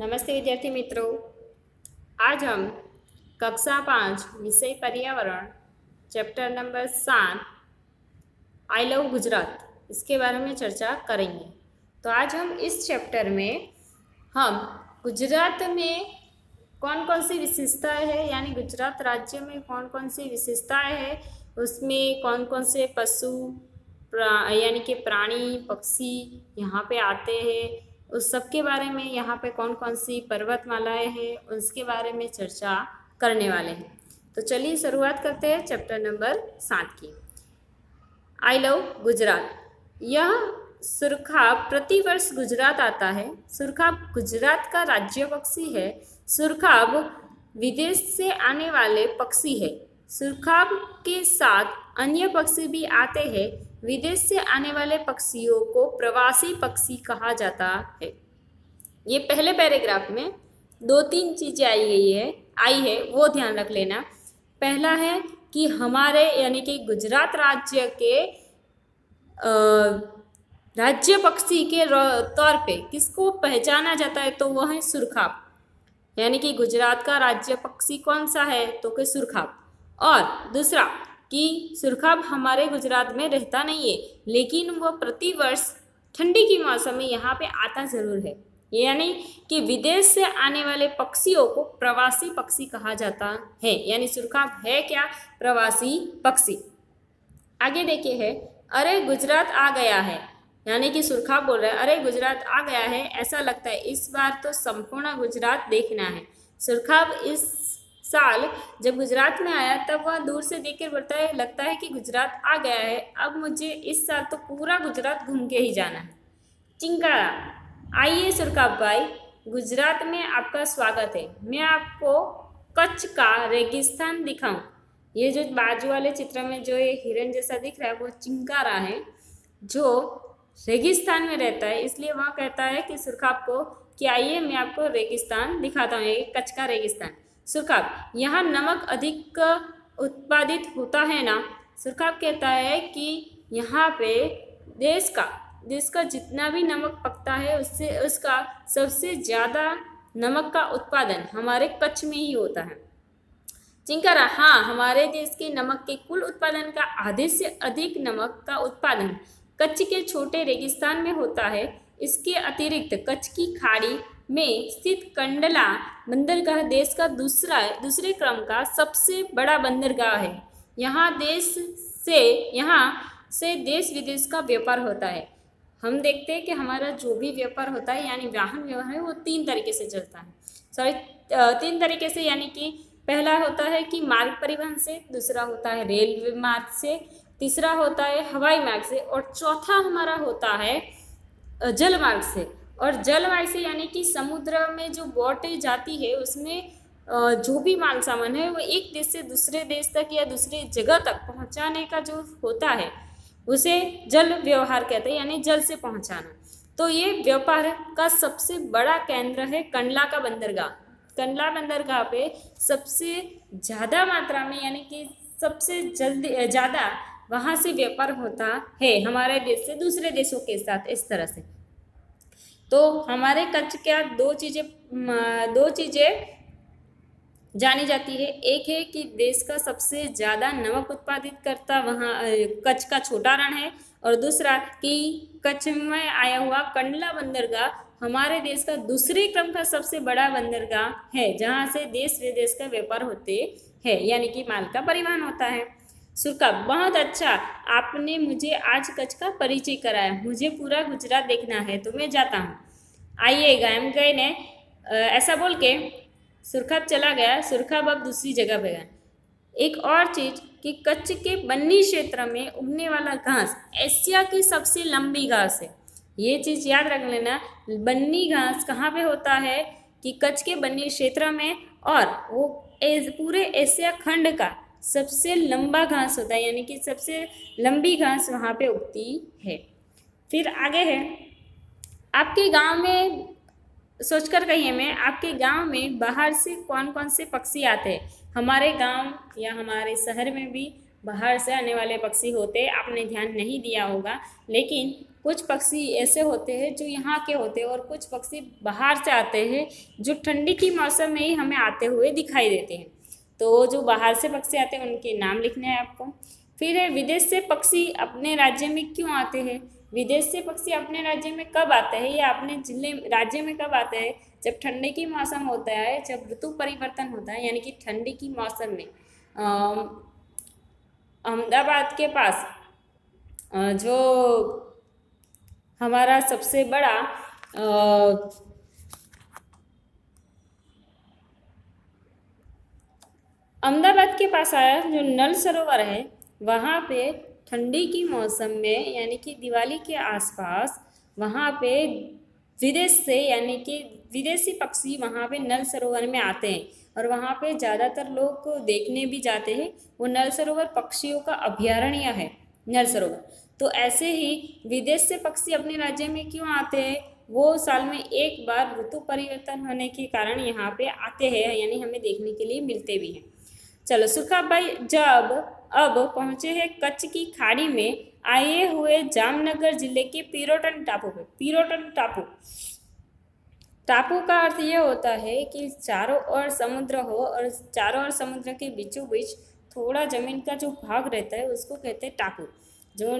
नमस्ते विद्यार्थी मित्रों। आज हम कक्षा पाँच विषय पर्यावरण, चैप्टर नंबर सात आई लव गुजरात, इसके बारे में चर्चा करेंगे। तो आज हम इस चैप्टर में हम गुजरात में कौन कौन सी विशेषताएँ है, यानी गुजरात राज्य में कौन कौन सी विशेषताएँ है, उसमें कौन कौन से पशु यानी कि प्राणी, पक्षी यहाँ पे आते हैं उस सब के बारे में यहाँ पे कौन कौन सी पर्वतमालाएँ हैं, उसके बारे में चर्चा करने वाले हैं। तो चलिए शुरुआत करते हैं चैप्टर नंबर सात की। I love Gujarat. यह सुरखाब प्रतिवर्ष गुजरात आता है। सुरखाब गुजरात का राज्य पक्षी है। सुरखाब विदेश से आने वाले पक्षी है। सुरखाब के साथ अन्य पक्षी भी आते हैं। विदेश से आने वाले पक्षियों को प्रवासी पक्षी कहा जाता है। ये पहले पैराग्राफ में दो तीन चीज़ें आई गई है, आई है, वो ध्यान रख लेना। पहला है कि हमारे, यानी कि गुजरात राज्य के राज्य पक्षी के तौर पे किसको पहचाना जाता है तो वह है सुरखाब। यानी कि गुजरात का राज्य पक्षी कौन सा है? तो कि सुरखाब। और दूसरा कि सुरखाब हमारे गुजरात में रहता नहीं है, लेकिन वह प्रतिवर्ष ठंडी की मौसम में यहाँ पे आता ज़रूर है। यानी कि विदेश से आने वाले पक्षियों को प्रवासी पक्षी कहा जाता है। यानी सुरखाब है क्या? प्रवासी पक्षी। आगे देखिए है, अरे गुजरात आ गया है। यानी कि सुरखाब बोल रहा है, अरे गुजरात आ गया है, ऐसा लगता है। इस बार तो संपूर्ण गुजरात देखना है। सुरखाब इस साल जब गुजरात में आया, तब वह दूर से देख कर बोलता है, लगता है कि गुजरात आ गया है। अब मुझे इस साल तो पूरा गुजरात घूम के ही जाना है। चिंकारा आइए सुरकाब भाई, गुजरात में आपका स्वागत है। मैं आपको कच्छ का रेगिस्तान दिखाऊँ। ये जो बाजू वाले चित्र में जो ये हिरन जैसा दिख रहा है, वो चिंकारा है, जो रेगिस्तान में रहता है। इसलिए वह कहता है कि सुरखाब को कि आइए, मैं आपको रेगिस्तान दिखाता हूँ, ये कच्छ का रेगिस्तान। सुरखाब यहाँ नमक अधिक उत्पादित होता है ना? सुरखाब कहता है कि यहाँ पे देश का देश का जितना भी नमक पकता है, उससे, उसका सबसे ज़्यादा नमक का उत्पादन हमारे कच्छ में ही होता है। चिंकारा हाँ हमारे देश के नमक के कुल उत्पादन का आधे से अधिक नमक का उत्पादन कच्छ के छोटे रेगिस्तान में होता है। इसके अतिरिक्त कच्छ की खाड़ी में स्थित कंडला बंदरगाह देश का दूसरा, दूसरे क्रम का सबसे बड़ा बंदरगाह है। यहाँ देश से, यहाँ से देश विदेश का व्यापार होता है। हम देखते हैं कि हमारा जो भी व्यापार होता है, यानी वाहन व्यवहार है, वो तीन तरीके से चलता है। सॉरी तीन तरीके से, यानी कि पहला होता है कि मार्ग परिवहन से, दूसरा होता है रेलवे मार्ग से, तीसरा होता है हवाई मार्ग से, और चौथा हमारा होता है जल मार्ग से। और जलवायु से यानी कि समुद्र में जो बोटें जाती है, उसमें जो भी माल सामान है, वो एक देश से दूसरे देश तक या दूसरे जगह तक पहुँचाने का जो होता है, उसे जल व्यवहार कहते हैं, यानी जल से पहुंचाना। तो ये व्यापार का सबसे बड़ा केंद्र है कंडला का बंदरगाह। कंडला बंदरगाह पे सबसे ज़्यादा मात्रा में, यानी कि सबसे जल्दी, ज़्यादा वहाँ से व्यापार होता है, हमारे देश से दूसरे देशों के साथ, इस तरह से। तो हमारे कच्छ क्या दो चीज़ें दो चीज़ें जानी जाती है। एक है कि देश का सबसे ज़्यादा नमक उत्पादित करता वहाँ कच्छ का छोटा रण है और दूसरा कि कच्छ में आया हुआ कंडला बंदरगाह हमारे देश का दूसरे क्रम का सबसे बड़ा बंदरगाह है, जहाँ से देश विदेश का व्यापार होते हैं, यानी कि माल का परिवहन होता है। सुरका, बहुत अच्छा। आपने मुझे आज कच्छ का परिचय कराया। मुझे पूरा गुजरात देखना है तो मैं जाता हूँ। आइएगा, हम गए ने ऐसा बोल के सुरखाब चला गया, सुरखाब अब दूसरी जगह पे गया एक और चीज़ कि कच्छ के बन्नी क्षेत्र में उगने वाला घास, एशिया की सबसे लंबी घास है। ये चीज़ याद रख लेना, बन्नी घास कहाँ पे होता है कि कच्छ के बन्नी क्षेत्र में और वो पूरे एशिया खंड का सबसे लंबा घास होता है, यानी कि सबसे लंबी घास वहाँ पे उगती है। फिर आगे है आपके गाँव में, सोचकर कहिए मैं, आपके गाँव में बाहर से कौन कौन से पक्षी आते हैं? हमारे गाँव या हमारे शहर में भी बाहर से आने वाले पक्षी होते आपने ध्यान नहीं दिया होगा। लेकिन कुछ पक्षी ऐसे होते हैं जो यहाँ के होते हैं और कुछ पक्षी बाहर से आते हैं जो ठंडी की मौसम में ही हमें आते हुए दिखाई देते हैं। तो जो बाहर से पक्षी आते हैं, उनके नाम लिखने हैं आपको। फिर है विदेश से पक्षी अपने राज्य में क्यों आते हैं? विदेश से पक्षी अपने राज्य में कब आते हैं? या अपने ज़िले, राज्य में कब आते हैं? जब ठंडी की मौसम होता है, जब ऋतु परिवर्तन होता है, यानी कि ठंडी की मौसम में अहमदाबाद के पास जो हमारा सबसे बड़ा अहमदाबाद के पास आया जो नल सरोवर है, वहाँ पे ठंडी की मौसम में, यानी कि दिवाली के आसपास, वहाँ पे विदेश से, यानी कि विदेशी पक्षी वहाँ पे नल सरोवर में आते हैं। और वहाँ पे ज़्यादातर लोग को देखने भी जाते हैं, वो नल सरोवर पक्षियों का अभ्यारण्य है, नल सरोवर। तो ऐसे ही विदेश से पक्षी अपने राज्य में क्यों आते हैं? वो साल में एक बार ऋतु परिवर्तन होने के कारण यहाँ पे आते हैं, यानी हमें देखने के लिए मिलते भी हैं। चलो, सुखा भाई, जब अब पहुँचे हैं कच्छ की खाड़ी में, आए हुए जामनगर ज़िले के पीरोटन टापू पे, पीरोटन टापू। टापू का अर्थ ये होता है कि चारों ओर समुद्र हो और चारों ओर समुद्र के बीचों बीच थोड़ा ज़मीन का जो भाग रहता है, उसको कहते हैं टापू। जो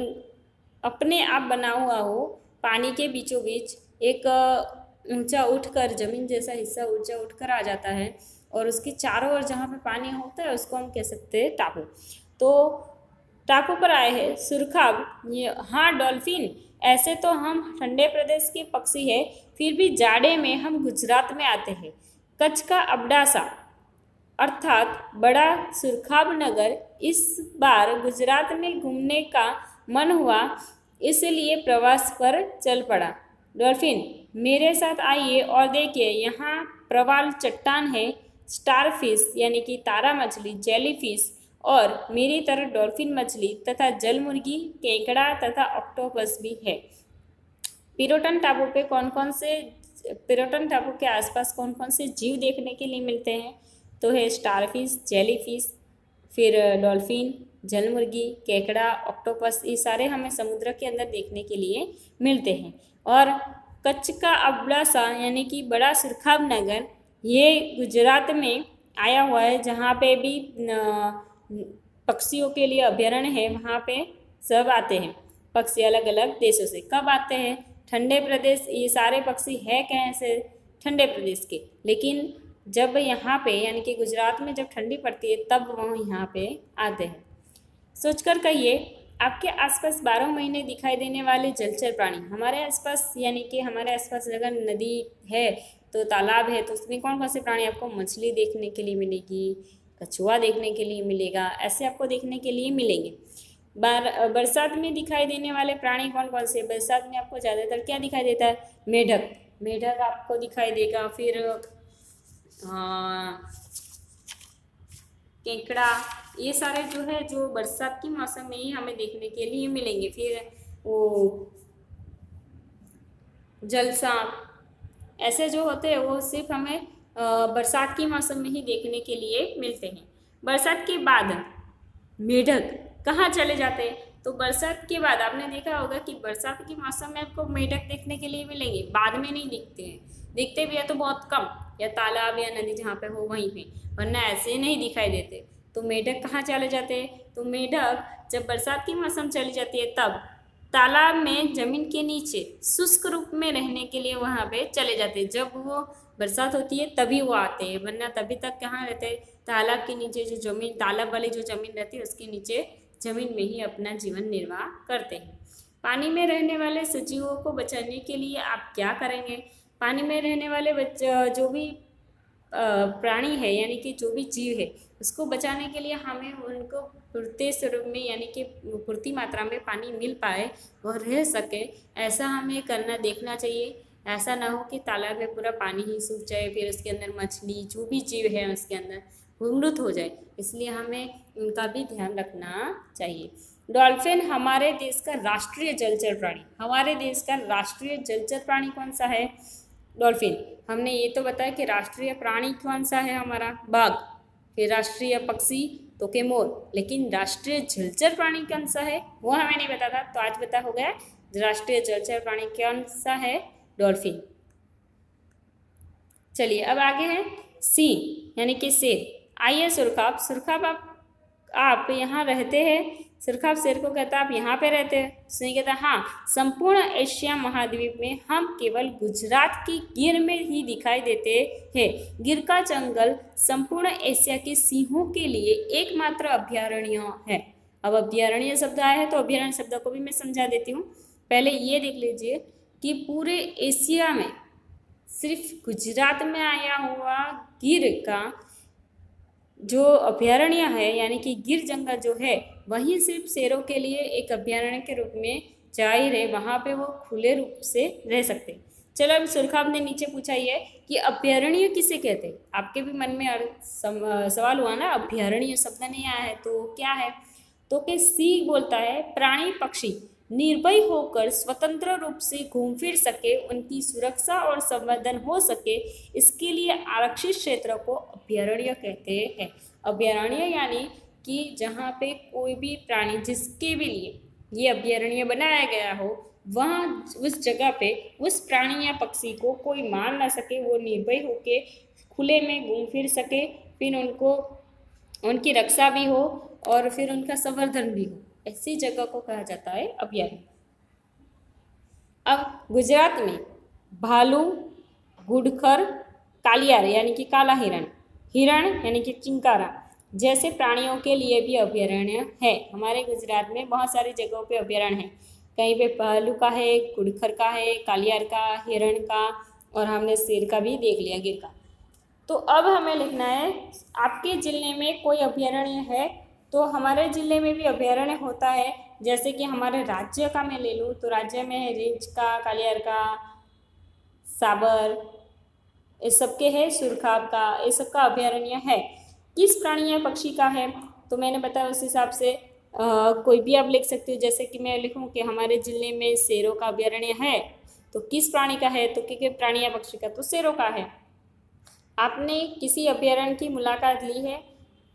अपने आप बना हुआ हो, पानी के बीचों बीच एक ऊँचा उठकर, ज़मीन जैसा हिस्सा ऊँचा उठकर आ जाता है और उसके चारों ओर जहाँ पे पानी होता है, उसको हम कह सकते हैं टापू। तो टापू पर आए हैं, सुरखाब। हाँ डॉल्फिन। ऐसे तो हम ठंडे प्रदेश के पक्षी है, फिर भी जाड़े में हम गुजरात में आते हैं। कच्छ का अबडासा, अर्थात बड़ा सुरखाब नगर, इस बार गुजरात में घूमने का मन हुआ, इसलिए प्रवास पर चल पड़ा। डॉल्फिन, मेरे साथ आइए और देखिए, यहाँ प्रवाल चट्टान है, स्टारफिश, यानी कि तारा मछली जेलीफिश और मेरी तरह डॉल्फिन मछली तथा जल मुर्गी, केकड़ा तथा ऑक्टोपस भी है। पिरोटन टापू पे कौन कौन से, पिरोटन टापू के आसपास कौन कौन से जीव देखने के लिए मिलते हैं? तो है स्टारफिश, जेलीफिश, फिर डॉल्फिन, जल मुर्गी, केकड़ा, ऑक्टोपस, ये सारे हमें समुद्र के अंदर देखने के लिए मिलते हैं। और कच्छ का अबड़ासा यानी कि बड़ा सुरखाब नगर, ये गुजरात में आया हुआ है, जहाँ पे भी पक्षियों के लिए अभ्यारण्य है, वहाँ पे सब आते हैं। पक्षी अलग अलग देशों से। कब आते हैं? ठंडे प्रदेश, ये सारे पक्षी है कैसे ठंडे प्रदेश के? लेकिन जब यहाँ पे, यानी कि गुजरात में जब ठंडी पड़ती है, तब वो यहाँ पे आते हैं। सोचकर कहिए, आपके आसपास बारह महीने दिखाई देने वाले जलचर प्राणी, हमारे आसपास, यानी कि हमारे आसपास अगर नदी है तो तालाब है तो उसमें कौन कौन से प्राणी आपको मछली देखने के लिए मिलेगी? कछुआ देखने के लिए मिलेगा, ऐसे आपको देखने के लिए मिलेंगे। बार, बरसात में दिखाई देने वाले प्राणी कौन कौन से? बरसात में आपको ज़्यादातर क्या दिखाई देता है? मेढक। मेढक आपको दिखाई देगा, फिर केकड़ा, ये सारे जो है, जो बरसात के मौसम में ही हमें देखने के लिए मिलेंगे। फिर, वो जलसा ऐसे जो होते हैं, वो सिर्फ़ हमें बरसात के मौसम में ही देखने के लिए मिलते हैं। बरसात के बाद मेढक कहाँ चले जाते हैं? तो बरसात के बाद आपने देखा होगा कि बरसात के मौसम में आपको मेढक देखने के लिए मिलेंगे। बाद में नहीं दिखते हैं। दिखते भी है तो बहुत कम, या तालाब या नदी जहाँ पे हो वहीं पे, वरना ऐसे नहीं दिखाई देते। तो मेढक कहाँ चले जाते हैं? तो मेढक जब बरसात की मौसम चली जाती है तब तालाब में ज़मीन के नीचे शुष्क रूप में रहने के लिए वहाँ पे चले जाते हैं। जब वो बरसात होती है, तभी वो आते हैं, वरना तभी तक कहाँ रहते हैं? तालाब के नीचे जो ज़मीन, तालाब वाली जो ज़मीन रहती है, उसके नीचे ज़मीन में ही अपना जीवन निर्वाह करते हैं। पानी में रहने वाले सजीवों को बचाने के लिए आप क्या करेंगे? पानी में रहने वाले जो भी प्राणी है, यानी कि जो भी जीव है, उसको बचाने के लिए हमें उनको पूर्ति स्वरूप में, यानी कि पूर्ति मात्रा में पानी मिल पाए और रह सके, ऐसा हमें करना, देखना चाहिए। ऐसा ना हो कि तालाब में पूरा पानी ही सूख जाए, फिर उसके अंदर मछली, जो भी जीव है उसके अंदर वो मृत हो जाए। इसलिए हमें उनका भी ध्यान रखना चाहिए। डॉल्फिन हमारे देश का राष्ट्रीय जलचर प्राणी। हमारे देश का राष्ट्रीय जलचर प्राणी कौन सा है? डॉल्फिन। हमने ये तो बताया कि राष्ट्रीय प्राणी कौन सा है हमारा? बाघ। फिर राष्ट्रीय पक्षी तो के मोर। लेकिन राष्ट्रीय जलचर प्राणी कौन सा है? वो हमें नहीं था तो आज पता हो गया। राष्ट्रीय जलचर प्राणी कौन सा है? डॉल्फिन। चलिए, अब आगे है। सी, यानी कि शेर। आइए सुरखाब। सुरखाब, आप आप यहाँ रहते हैं। सिरखाब, शेर को कहता आप यहाँ पे रहते हैं। उसने कहता हाँ संपूर्ण एशिया महाद्वीप में हम केवल गुजरात की गिर में ही दिखाई देते हैं। गिर का जंगल संपूर्ण एशिया के सिंहों के लिए एकमात्र अभ्यारण्य है। अब अभ्यारण्य शब्द आया है तो अभ्यारण्य शब्द को भी मैं समझा देती हूँ। पहले ये देख लीजिए कि पूरे एशिया में सिर्फ़ गुजरात में आया हुआ गिर का जो अभ्यारण्य है, यानी कि गिर जंगल जो है, वहीं सिर्फ़ शेरों के लिए एक अभ्यारण्य के रूप में ज़ाहिर है वहाँ पे वो खुले रूप से रह सकते। चलो अब सुरखाब ने नीचे पूछा ये कि अभ्यारण्य किसे कहते हैं? आपके भी मन में सवाल हुआ ना, अभ्यारण्य शब्द नहीं आया है तो क्या है? तो कि सी बोलता है प्राणी पक्षी। निर्भय होकर स्वतंत्र रूप से घूम फिर सके, उनकी सुरक्षा और संवर्धन हो सके, इसके लिए आरक्षित क्षेत्र को अभ्यारण्य कहते हैं। अभ्यारण्य यानी कि जहाँ पे कोई भी प्राणी जिसके भी लिए ये अभ्यारण्य बनाया गया हो, वहाँ उस जगह पे उस प्राणी या पक्षी को कोई मार ना सके, वो निर्भय होके खुले में घूम फिर सके, फिर उनको, उनकी रक्षा भी हो और फिर उनका संवर्धन भी हो। ऐसी जगह को कहा जाता है अभ्यारण्य। अब गुजरात में भालू, गुड़खर, कालियार, यानी कि काला हिरण हिरण यानी कि चिंकारा, जैसे प्राणियों के लिए भी अभ्यारण्य है। हमारे गुजरात में बहुत सारी जगहों पे अभ्यारण्य है। कहीं पे भालू का है, गुड़खर का है, कालियार का, हिरण का, और हमने शेर का भी देख लिया, गिर का। तो अब हमें लिखना है, आपके ज़िले में कोई अभ्यारण्य है? तो हमारे ज़िले में भी अभ्यारण्य होता है जैसे कि हमारे राज्य का मैं ले लूँ तो राज्य में है रिंच का कालियर का साबर इस सब के है सुरखाब का ये सब का अभ्यारण्य है। किस प्राणी या पक्षी का है तो मैंने बताया उस हिसाब से आ, कोई भी आप लिख सकते हो जैसे कि मैं लिखूँ कि हमारे ज़िले में शेरों का अभ्यारण्य है तो किस प्राणी का है तो क्योंकि प्राणी या पक्षी का तो शेरों का है। आपने किसी अभ्यारण्य की मुलाकात ली है?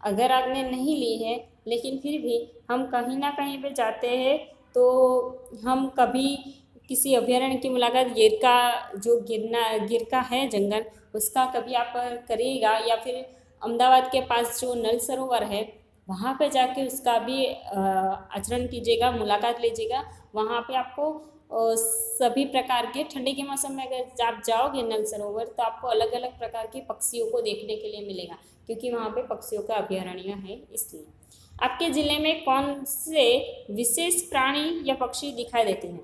अगर आपने नहीं ली है, लेकिन फिर भी हम कहीं ना कहीं पे जाते हैं तो हम कभी किसी अभ्यारण्य की मुलाकात, गिर का, जो गिरना, गिर का है जंगल, उसका कभी आप करिएगा, या फिर अहमदाबाद के पास जो नल सरोवर है, वहाँ पे जाके उसका भी आचरण कीजिएगा, मुलाकात लीजिएगा, वहाँ पे आपको सभी प्रकार के, ठंडी के मौसम में अगर आप जाओगे नल सरोवर तो आपको अलग अलग प्रकार के पक्षियों को देखने के लिए मिलेगा, क्योंकि वहाँ पे पक्षियों का अभ्यारण्य है इसलिए। आपके ज़िले में कौन से विशेष प्राणी या पक्षी दिखाई देते हैं?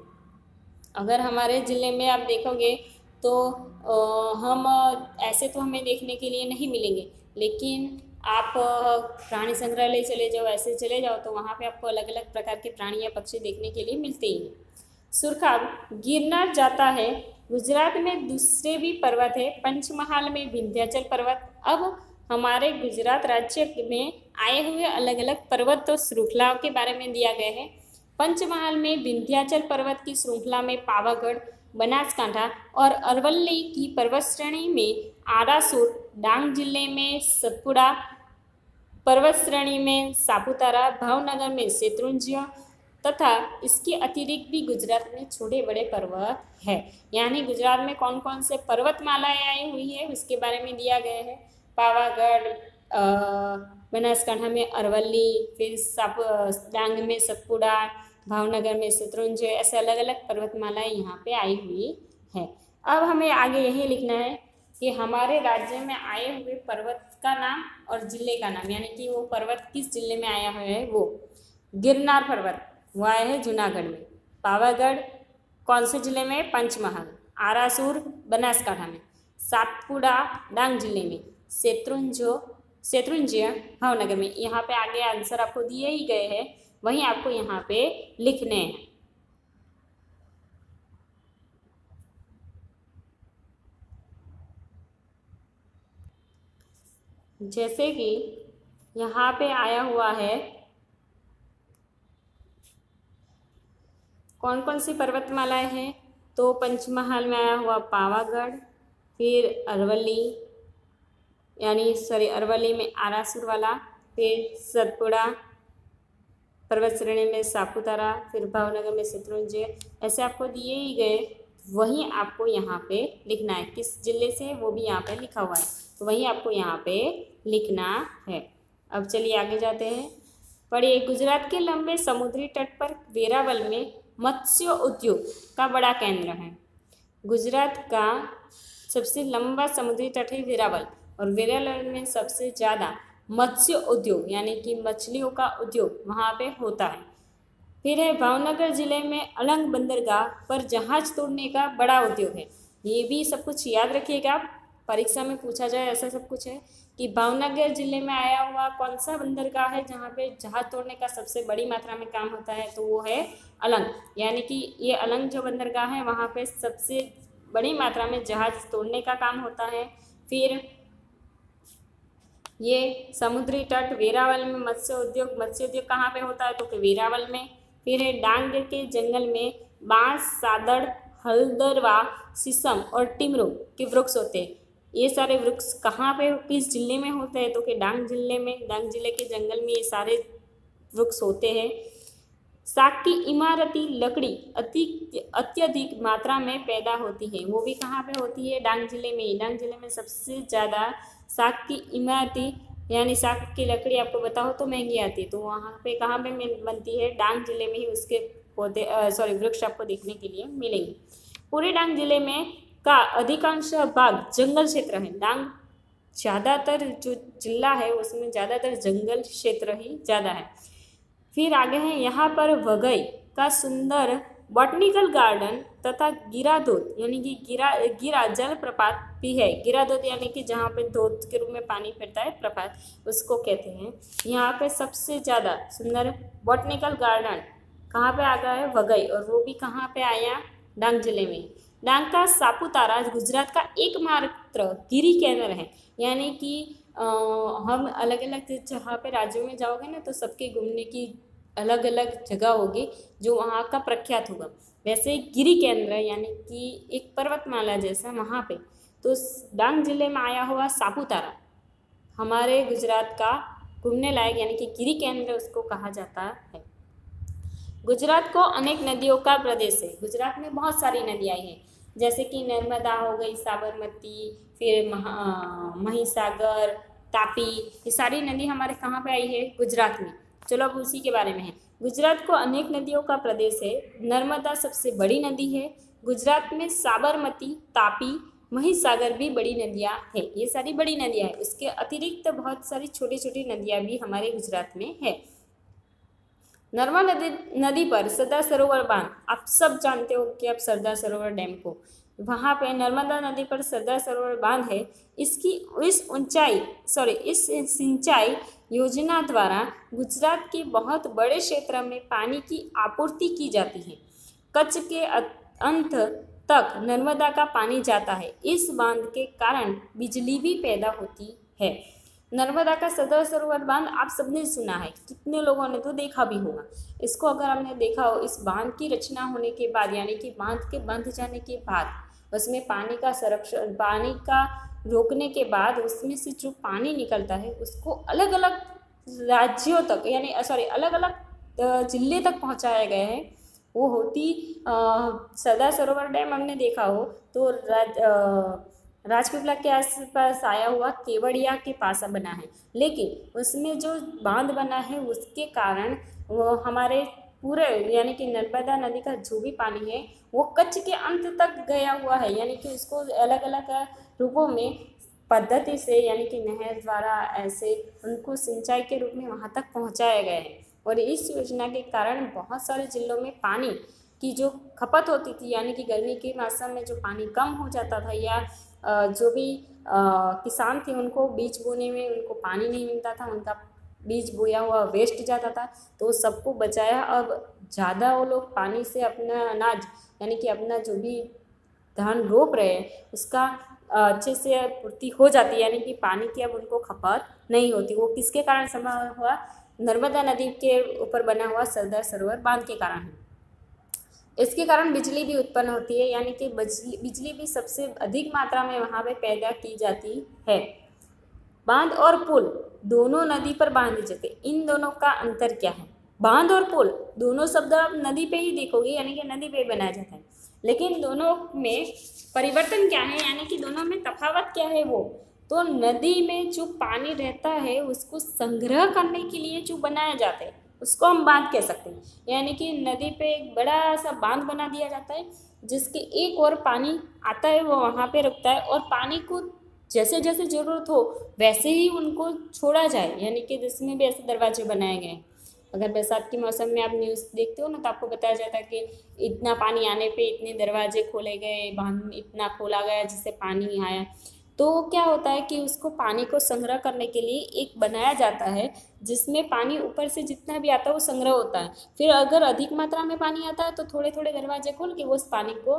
अगर हमारे ज़िले में आप देखोगे तो हम ऐसे तो हमें देखने के लिए नहीं मिलेंगे, लेकिन आप प्राणी संग्रहालय चले जाओ, ऐसे चले जाओ तो वहाँ पे आपको अलग अलग प्रकार के प्राणी या पक्षी देखने के लिए मिलते ही हैं। सुरखाब गिरनार जाता है। गुजरात में दूसरे भी पर्वत है, पंचमहाल में विंध्याचल पर्वत। अब हमारे गुजरात राज्य में आए हुए अलग अलग पर्वत और श्रृंखलाओं के बारे में दिया गया है। पंचमहाल में विंध्याचल पर्वत की श्रृंखला में पावागढ़, बनासकांठा और अरवल्ली की पर्वत श्रेणी में आरासुर, डांग ज़िले में सतपुड़ा, पर्वत श्रेणी में सापुतारा, भावनगर में शत्रुंजय तथा इसके अतिरिक्त भी गुजरात में छोटे बड़े पर्वत है। यानी गुजरात में कौन कौन से पर्वतमालाएँ आई हुई है, उसके बारे में दिया गया है। पावागढ़ बनासकांठा में अरवली, फिर साप, डांग में सतपुड़ा, भावनगर में शत्रुंजय ऐसे अलग अलग पर्वतमालाएँ यहाँ पे आई हुई है। अब हमें आगे यही लिखना है कि हमारे राज्य में आए हुए पर्वत का नाम और ज़िले का नाम, यानी कि वो पर्वत किस ज़िले में आया हुआ है वो? गिरनार पर्वत। वो आया है जूनागढ़ में। पावागढ़ कौन से ज़िले में? पंचमहल। आरासूर, बनासकाठा में। सातपुड़ा, डांग ज़िले में। शत्रुंजो, शत्रुंजय, भावनगर में। यहाँ पे आगे आंसर आपको दिए ही गए हैं। वहीं आपको यहाँ पे लिखने हैं। जैसे कि यहाँ पे आया हुआ है कौन कौन सी पर्वतमालाएँ हैं? तो पंचमहाल में आया हुआ पावागढ़, फिर अरवली, यानी सॉरी अरवली में आरासुर वाला, फिर सतपुड़ा पर्वत श्रेणी में सापुतारा, फिर भावनगर में शत्रुंजय, ऐसे आपको दिए ही गए। वही आपको यहाँ पे लिखना है। किस ज़िले से वो भी यहाँ पे लिखा हुआ है। तो वही आपको यहाँ पे लिखना है। अब चलिए आगे जाते हैं। पढ़िए। गुजरात के लंबे समुद्री तट पर वेरावल में मत्स्य उद्योग का बड़ा केंद्र है। गुजरात का सबसे लंबा समुद्री तट है वेरावल और वेरावल में सबसे ज़्यादा मत्स्य उद्योग, यानी कि मछलियों का उद्योग वहाँ पे होता है। फिर है भावनगर ज़िले में अलंग बंदरगाह पर जहाज़ तोड़ने का बड़ा उद्योग है। ये भी सब कुछ याद रखिएगा परीक्षा में पूछा जाए, ऐसा सब कुछ है? कि भावनगर ज़िले में आया हुआ कौन सा बंदरगाह है जहाँ पे जहाज़ तोड़ने का सबसे बड़ी मात्रा में काम होता है? तो वो है अलंग। यानी कि ये अलंग जो बंदरगाह है, वहाँ पे सबसे बड़ी मात्रा में जहाज़ तोड़ने का काम होता है। फिर ये समुद्री तट, वेरावल में मत्स्य उद्योग मत्स्य उद्योग कहाँ पे होता है? तो वेरावल में। फिर डांग के जंगल में बाँस, सादड़ हल्दरवा शीशम और टिमरू के वृक्ष होते हैं। ये सारे वृक्ष कहाँ पे, किस ज़िले में होते हैं? तो कि डांग ज़िले में, डांग ज़िले के जंगल में ये सारे वृक्ष होते हैं। साग की इमारती लकड़ी अति, अत्यधिक मात्रा में पैदा होती है। वो भी कहाँ पे होती है? डांग ज़िले में डांग ज़िले में सबसे ज़्यादा साग की इमारती, यानी साग की लकड़ी आपको बताओ तो महँगी आती है। तो वहाँ पे कहाँ पे बनती है? डांग ज़िले में ही उसके पौधे सॉरी, वृक्ष आपको देखने के लिए मिलेंगे। पूरे डांग ज़िले में का अधिकांश भाग जंगल क्षेत्र है। डांग ज़्यादातर जो जिला है, उसमें ज़्यादातर जंगल क्षेत्र ही ज़्यादा है। फिर आगे है, यहाँ पर वगई का सुंदर बॉटनिकल गार्डन तथा गिरादोत, यानी कि गिरा गिरा जल प्रपात भी है। गिरादोत यानी कि जहाँ पे धोत के रूप में पानी फिरता है, प्रपात, उसको कहते हैं। यहाँ पे सबसे ज़्यादा सुंदर बॉटनिकल गार्डन कहाँ पे आ गया है? वगई, और वो भी कहाँ पे आया? डांग ज़िले में। डांग का सापुतारा गुजरात का एकमात्र गिरी केंद्र है। यानी कि हम अलग अलग जहाँ पे राज्यों में जाओगे ना तो सबके घूमने की अलग अलग जगह होगी, जो वहाँ का प्रख्यात होगा। वैसे गिरी केंद्र यानी कि एक पर्वतमाला जैसा वहाँ पे। तो डांग ज़िले में आया हुआ सापुतारा, हमारे गुजरात का घूमने लायक, यानी कि गिरी केंद्र उसको कहा जाता है। गुजरात को अनेक नदियों का प्रदेश है। गुजरात में बहुत सारी नदियाँ हैं, जैसे कि नर्मदा हो गई, साबरमती, फिर महिसागर, तापी, ये सारी नदी हमारे कहाँ पे आई है? गुजरात में। चलो अब उसी के बारे में है। गुजरात को अनेक नदियों का प्रदेश है। नर्मदा सबसे बड़ी नदी है। गुजरात में साबरमती, तापी, महिसागर भी बड़ी नदियाँ है। ये सारी बड़ी नदियाँ हैं। उसके अतिरिक्त बहुत सारी छोटी छोटी नदियाँ भी हमारे गुजरात में है। नर्मदा नदी नदी पर सरदार सरोवर बाँध। आप सब जानते हो कि आप सरदार सरोवर डैम को। वहाँ पे नर्मदा नदी पर सरदार सरोवर बाँध है। इसकी, इस ऊंचाई सॉरी इस सिंचाई योजना द्वारा गुजरात के बहुत बड़े क्षेत्र में पानी की आपूर्ति की जाती है। कच्छ के अंत तक नर्मदा का पानी जाता है। इस बाँध के कारण बिजली भी पैदा होती है। नर्मदा का सदर सरोवर बाँध आप सबने सुना है, कितने लोगों ने तो देखा भी होगा। इसको अगर हमने देखा हो, इस बाँध की रचना होने के बाद, यानी कि बाँध के बंध जाने के बाद, उसमें पानी का संरक्षण, पानी का रोकने के बाद उसमें से जो पानी निकलता है, उसको अलग अलग राज्यों तक, यानी सॉरी अलग अलग ज़िले तक पहुँचाया गया है। वो होती सदा सरोवर डैम हमने देखा हो तो राज राजपीपला के आसपास आया हुआ केवड़िया के पास बना है। लेकिन उसमें जो बाँध बना है, उसके कारण वो हमारे पूरे, यानी कि नर्मदा नदी का जो भी पानी है, वो कच्छ के अंत तक गया हुआ है। यानी कि उसको अलग अलग रूपों में, पद्धति से, यानी कि नहर द्वारा ऐसे उनको सिंचाई के रूप में वहाँ तक पहुँचाया गया है। और इस योजना के कारण बहुत सारे जिलों में पानी की जो खपत होती थी, यानी कि गर्मी के मौसम में जो पानी कम हो जाता था या जो भी किसान थे उनको बीज बोने में उनको पानी नहीं मिलता था, उनका बीज बोया हुआ वेस्ट जाता था तो सबको बचाया। अब ज़्यादा वो लोग पानी से अपना अनाज, यानी कि अपना जो भी धान रोप रहे हैं, उसका अच्छे से पूर्ति हो जाती है, यानी कि पानी की अब उनको खपत नहीं होती। वो किसके कारण संभव हुआ? नर्मदा नदी के ऊपर बना हुआ सरदार सरोवर बाँध के कारण। है इसके कारण बिजली भी उत्पन्न होती है, यानी कि बिजली बिजली भी सबसे अधिक मात्रा में वहाँ पे पैदा की जाती है। बाँध और पुल दोनों नदी पर बांधे जाते इन दोनों का अंतर क्या है? बाँध और पुल दोनों शब्द आप नदी पे ही देखोगे, यानी कि नदी पे बनाया जाता है। लेकिन दोनों में परिवर्तन क्या है? यानी कि दोनों में तफावत क्या है वो? तो नदी में जो पानी रहता है, उसको संग्रह करने के लिए जो बनाया जाता है उसको हम बाँध कह सकते हैं। यानी कि नदी पे एक बड़ा सा बाँध बना दिया जाता है, जिसके एक और पानी आता है, वो वहाँ पे रुकता है और पानी को जैसे जैसे ज़रूरत हो, वैसे ही उनको छोड़ा जाए। यानी कि जिसमें भी ऐसे दरवाजे बनाए गए हैं। अगर बरसात के मौसम में आप न्यूज़ देखते हो ना तो आपको बताया जाता है कि इतना पानी आने पे इतने दरवाजे खोले गए, बाँध इतना खोला गया जिससे पानी आया। तो क्या होता है कि उसको पानी को संग्रह करने के लिए एक बनाया जाता है, जिसमें पानी ऊपर से जितना भी आता है वो संग्रह होता है। फिर अगर अधिक मात्रा में पानी आता है तो थोड़े थोड़े दरवाजे खोल के वो उस पानी को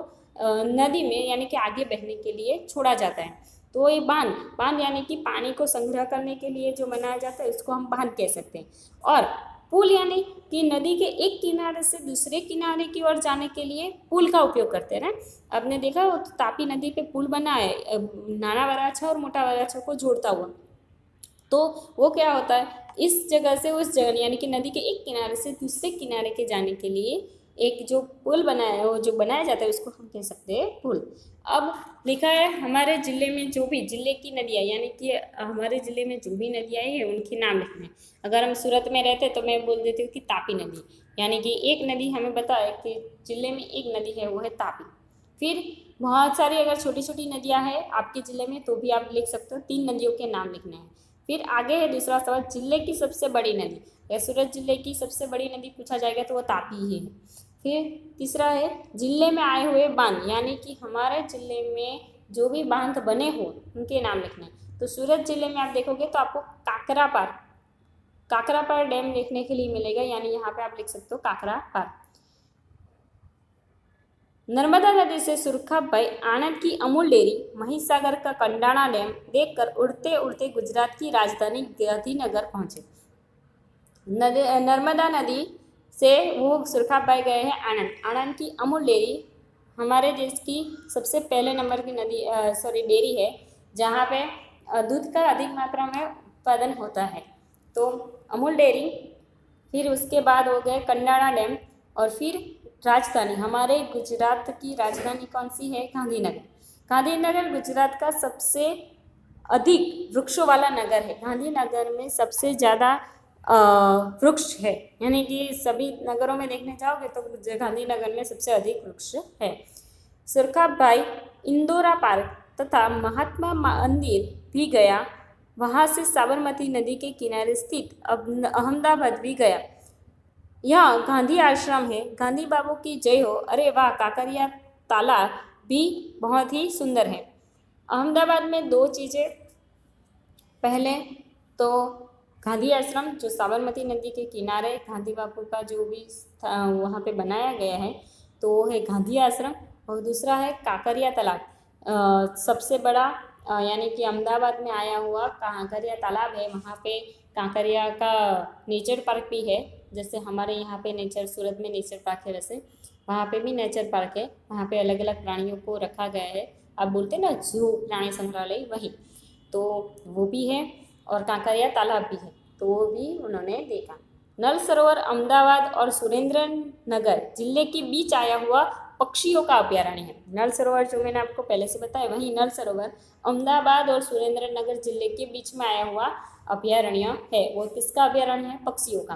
नदी में यानी कि आगे बहने के लिए छोड़ा जाता है। तो ये बाँध बाँध यानी कि पानी को संग्रह करने के लिए जो बनाया जाता है उसको हम बाँध कह सकते हैं। और पुल यानी कि नदी के एक किनारे से दूसरे किनारे की ओर जाने के लिए पुल का उपयोग करते हैं। आपने देखा वो तो तापी नदी पे पुल बना है नाना वराछा और मोटा वराछा को जोड़ता हुआ। तो वो क्या होता है, इस जगह से उस जगह यानी कि नदी के एक किनारे से दूसरे किनारे के जाने के लिए एक जो पुल बनाया है, वो जो बनाया जाता है, उसको हम कह सकते हैं पुल। अब लिखा है, हमारे ज़िले में जो भी, ज़िले की नदियाँ, यानी कि हमारे ज़िले में जो भी नदियाँ हैं, उनके नाम लिखने अगर हम सूरत में रहते तो मैं बोल देती हूँ कि तापी नदी। यानी कि एक नदी हमें बताए कि ज़िले में एक नदी है, वो है तापी। फिर बहुत सारी अगर छोटी छोटी नदियाँ हैं आपके ज़िले में तो भी आप लिख सकते हो, तीन नदियों के नाम लिखने हैं। फिर आगे है, दूसरा सवाल, ज़िले की सबसे बड़ी नदी। अगर सूरत ज़िले की सबसे बड़ी नदी पूछा जाएगा तो वो तापी ही है। फिर तीसरा है, ज़िले में आए हुए बाँध, यानी कि हमारे ज़िले में जो भी बाँध बने हो, उनके नाम लिखने तो सूरत ज़िले में आप देखोगे तो आपको काकरा पार काकरा पार डैम देखने के लिए मिलेगा, यानी यहाँ पे आप लिख सकते हो काकरा पार। नर्मदा नदी से सुरखा भाई आनंद की अमूल डेयरी महिसागर का कंडाणा डैम देखकर उड़ते उड़ते गुजरात की राजधानी गांधीनगर पहुँचे। नदी, नर्मदा नदी से वो सुरखा पाए गए हैं आनंद। आनंद की अमूल डेयरी हमारे देश की सबसे पहले नंबर की नदी सॉरी डेयरी है, जहाँ पे दूध का अधिक मात्रा में उत्पादन होता है। तो अमूल डेयरी, फिर उसके बाद हो गए कंडाणा डैम और फिर राजधानी। हमारे गुजरात की राजधानी कौन सी है? गांधीनगर। गांधीनगर गुजरात का सबसे अधिक वृक्षों वाला नगर है। गांधीनगर में सबसे ज़्यादा वृक्ष है। यानी कि सभी नगरों में देखने जाओगे तो गांधीनगर में सबसे अधिक वृक्ष है। सुरखा भाई इंदौरा पार्क तथा महात्मा मंदिर भी गया। वहाँ से साबरमती नदी के किनारे स्थित अब अहमदाबाद भी गया। यह गांधी आश्रम है। गांधी बाबू की जय हो। अरे वाह, काकरिया ताला भी बहुत ही सुंदर है। अहमदाबाद में दो चीज़ें। पहले तो गांधी आश्रम जो साबरमती नदी के किनारे गांधी बापू का जो भी वहाँ पे बनाया गया है तो वो है गांधी आश्रम और दूसरा है काकरिया तालाब। सबसे बड़ा यानी कि अहमदाबाद में आया हुआ कांकरिया तालाब है। वहाँ पे कांकरिया का नेचर पार्क भी है, जैसे हमारे यहाँ पे नेचर, सूरत में नेचर पार्क है वैसे। वहाँ पे भी नेचर पार्क है। वहाँ पे अलग अलग प्राणियों को रखा गया है। आप बोलते हैं ना, जू, प्राणी संग्रहालय, वही। तो वो भी है। और कांकरिया तालाब भी है तो वो भी उन्होंने देखा। नल सरोवर अहमदाबाद और सुरेंद्र नगर ज़िले के बीच आया हुआ पक्षियों का अभ्यारण्य है। नल सरोवर जो मैंने आपको पहले से बताया, वही नल सरोवर अहमदाबाद और सुरेंद्र नगर ज़िले के बीच में आया हुआ अभ्यारण्य है। वो किसका अभ्यारण्य है? पक्षियों का।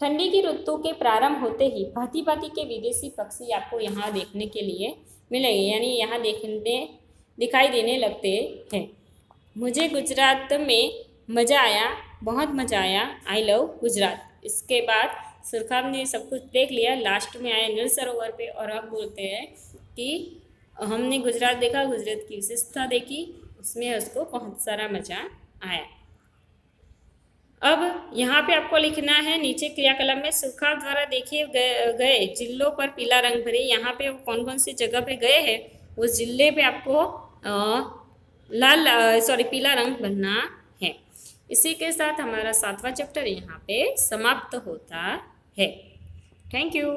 ठंडी की ऋतु के प्रारंभ होते ही भांति भांति के विदेशी पक्षी आपको यहाँ देखने के लिए मिलेंगे, यानी यहाँ देखने, दिखाई देने लगते हैं। मुझे गुजरात में मज़ा आया बहुत मज़ा आया। I love Gujarat. इसके बाद सुरखाब ने सब कुछ देख लिया। लास्ट में आए नील सरोवर पे और अब बोलते हैं कि हमने गुजरात देखा गुजरात की विशेषता देखी उसमें उसको बहुत सारा मज़ा आया। अब यहाँ पे आपको लिखना है नीचे क्रियाकलाप में सुरखाब द्वारा देखे गए गए जिलों पर पीला रंग भरे। यहाँ पे कौन कौन सी जगह पे गए हैं? उस ज़िले पे आपको आ, लाल सॉरी पीला रंग भरना इसी के साथ हमारा सातवां चैप्टर यहाँ पे समाप्त होता है। Thank you